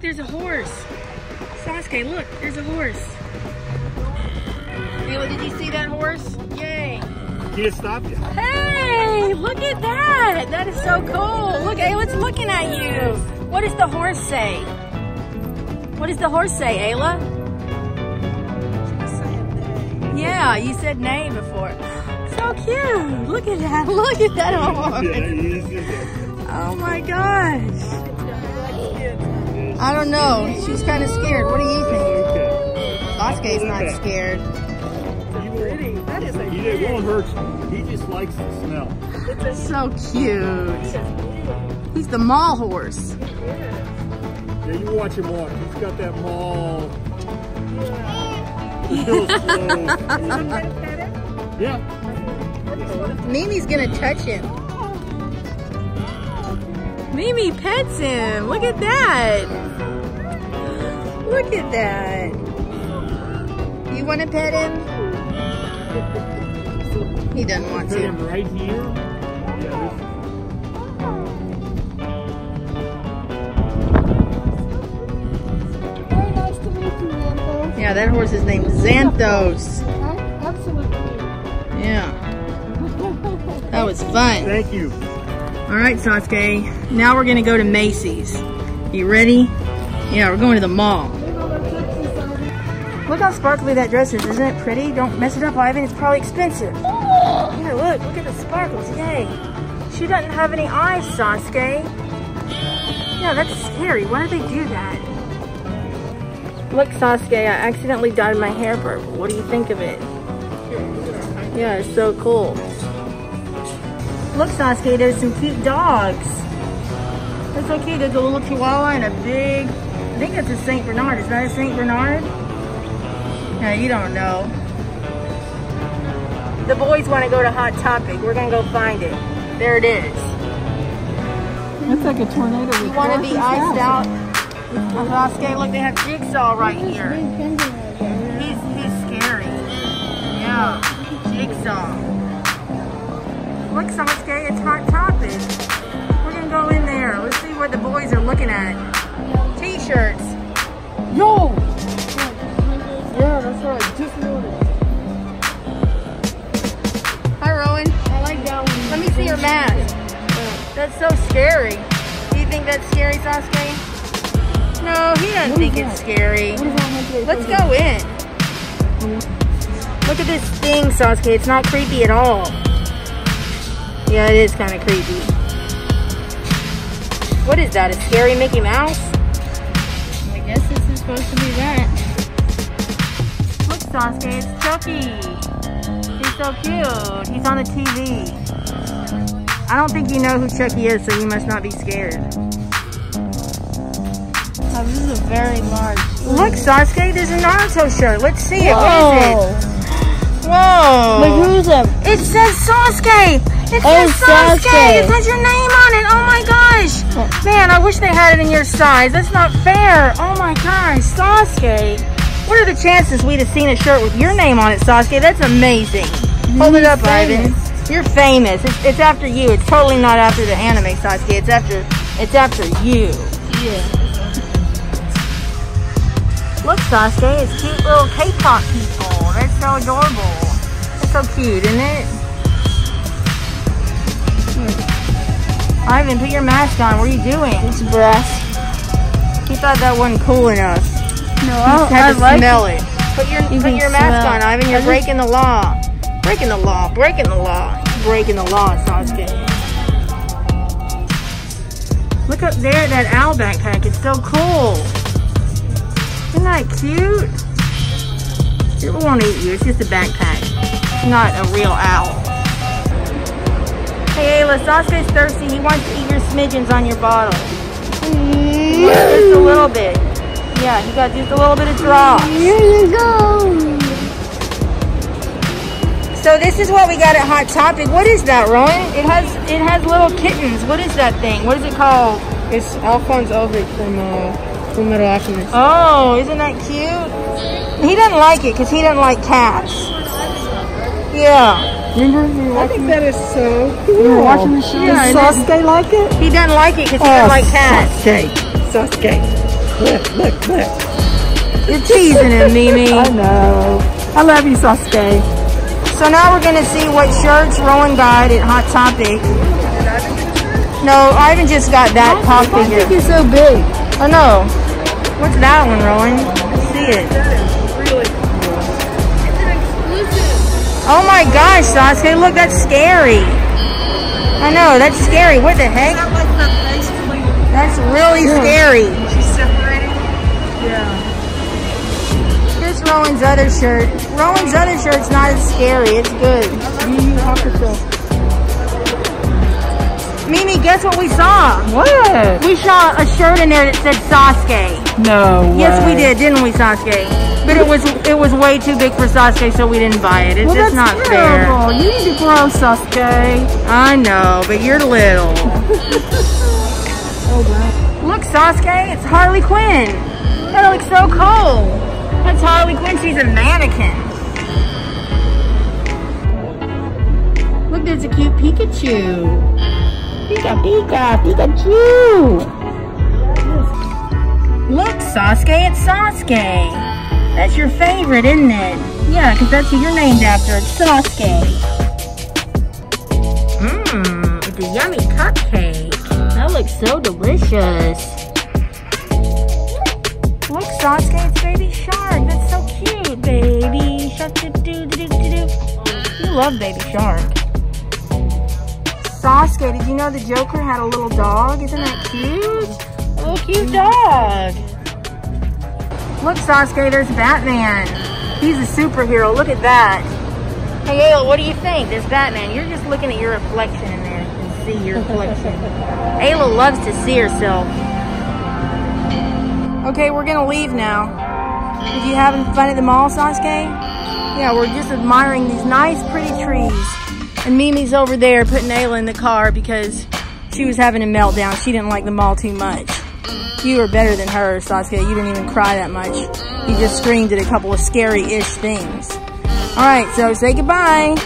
There's a horse. Sasuke, look, there's a horse. Ayla, did you see that horse? Yay. Can't stop you. Hey, look at that. That is so cool. Look, Ayla's looking at you. What does the horse say? What does the horse say, Ayla? Yeah, you said nay before. So cute. Look at that. Look at that horse. He. Oh my gosh. I don't know. She's kind of scared. What do you think? Okay. Sasuke's not scared. That is a He it won't hurt you. He just likes the smell. So cute. He's the mall horse. Yeah, you watch him walk. He's got that mall. Real. Yeah. Mimi's gonna touch him. Mimi pets him. Look at that. Look at that. You want to pet him? He doesn't want to. him right here. Yeah, Very nice to meet you, Lambo. Yeah, that horse is named Xanthos. Absolutely. Yeah. That was fun. Thank you. All right, Sasuke. Now we're gonna go to Macy's. You ready? Yeah, we're going to the mall. Look how sparkly that dress is. Isn't it pretty? Don't mess it up, Ivan. It's probably expensive. Here, look. Look at the sparkles. Yay. She doesn't have any eyes, Sasuke. Yeah, that's scary. Why did they do that? Look, Sasuke, I accidentally dyed my hair purple. What do you think of it? Yeah, it's so cool. Look, Sasuke, there's some cute dogs. That's cute. There's a little Chihuahua and a big, I think it's a St. Bernard. Is that a St. Bernard? No, you don't know. The boys want to go to Hot Topic. We're going to go find it. There it is. It's like a tornado. You want to be iced out? Sasuke, look, they have Jigsaw right here. He's, he's scary. Yeah, Jigsaw. Look, Sasuke, it's Hot Topic. We're gonna go in there. Let's see what the boys are looking at. T-shirts. Yo! Let me see your mask. That's so scary. Do you think that's scary, Sasuke? No, he doesn't think is it's scary. What is that one? Let's go in. Look at this thing, Sasuke. It's not creepy at all. Yeah, it is kind of creepy. What is that? A scary Mickey Mouse? I guess this is supposed to be that. Look, Sasuke, it's Chucky. He's so cute. He's on the TV. I don't think you know who Chucky is, so you must not be scared. Oh, this is a very large. Look, Sasuke, there's a Naruto shirt. Let's see it. What Whoa. is it? Whoa. Wait, who is that? It says Sasuke. It Oh, says Sasuke. Sasuke. It has your name on it. Oh my gosh. Man, I wish they had it in your size. That's not fair. Oh my gosh, Sasuke. What are the chances we'd have seen a shirt with your name on it, Sasuke? That's amazing. Hold it up, Ivan. You're famous. It's, it's after you. It's totally not after the anime, Sasuke. It's after. It's after you. Yeah. Look, Sasuke, it's cute little K-pop people. They're so adorable. That's so cute, isn't it? Hmm. Ivan, put your mask on. What are you doing? It's brass. He thought that wasn't cool enough. No, I, had I to like smell it. Put your You put your mask smell. on, Ivan. You're breaking the law. Breaking the law. Breaking the law. Breaking the law, Sasuke. Look up there at that owl backpack. It's so cool. Isn't that cute? It won't eat you. It's just a backpack. It's not a real owl. Hey, Ayla, Sasuke's thirsty. He wants to eat your smidgens on your bottle. Just a little bit. Yeah, he got just a little bit of drops. Here you go. So this is what we got at Hot Topic. What is that, Rowan? It has it has little kittens. What is that thing? What is it called? It's Alphonse Elric from uh, Full Metal Alchemist. Oh, isn't that cute? He doesn't like it because he doesn't like cats. Yeah, Remember we I think that is so we were watching the show? Yeah, Does and Sasuke like it? he doesn't like it because he doesn't like cats. Sasuke. Sasuke. Look, look, look. You're teasing him, Mimi. I know. I love you, Sasuke. So now we're gonna see what shirts Rowan got at Hot Topic. No, Ivan just got that pop Why figure. think you're so big? Oh no. What's that one, Rowan? Let's see it. Oh my gosh, Sasuke, look, that's scary. I know, that's scary. What the heck? That's really scary. She's separating. Here's Rowan's other shirt. Rowan's other shirt's not as scary. It's good. Mimi, guess what we saw? What? We saw a shirt in there that said Sasuke. No Yes, we did, didn't we, Sasuke? But it was it was way too big for Sasuke, so we didn't buy it. It's Well, just not terrible. You need to grow, Sasuke. I know, but you're little. Oh, wow. Look, Sasuke, it's Harley Quinn. That looks so cool. That's Harley Quinn. She's a mannequin. Look, there's a cute Pikachu. Pika, Pika, Pikachu. Look, Sasuke, it's Sasuke. That's your favorite, isn't it? Yeah, because that's who you're named after. It's Sasuke. Mmm, it's a yummy cupcake. That looks so delicious. Look, Sasuke, it's Baby Shark. That's so cute, baby. Shark, do, do, do, do, do. You love Baby Shark. Sasuke, did you know the Joker had a little dog? Isn't that cute? Little cute dog. Look, Sasuke, there's Batman. He's a superhero. Look at that. Hey, Ayla, what do you think? There's Batman. You're just looking at your reflection in there and see your reflection. Ayla loves to see herself. Okay, we're gonna leave now. Did you having fun at the mall, Sasuke? Yeah, we're just admiring these nice, pretty trees. And Mimi's over there putting Ayla in the car because she was having a meltdown. She didn't like the mall too much. You were better than her, Sasuke. You didn't even cry that much. You just screamed at a couple of scary-ish things. All right, so say goodbye.